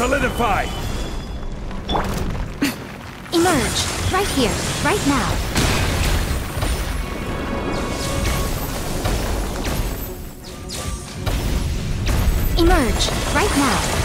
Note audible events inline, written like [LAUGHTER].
Solidify. [LAUGHS] Emerge. Right here. Right now. Emerge. Right now.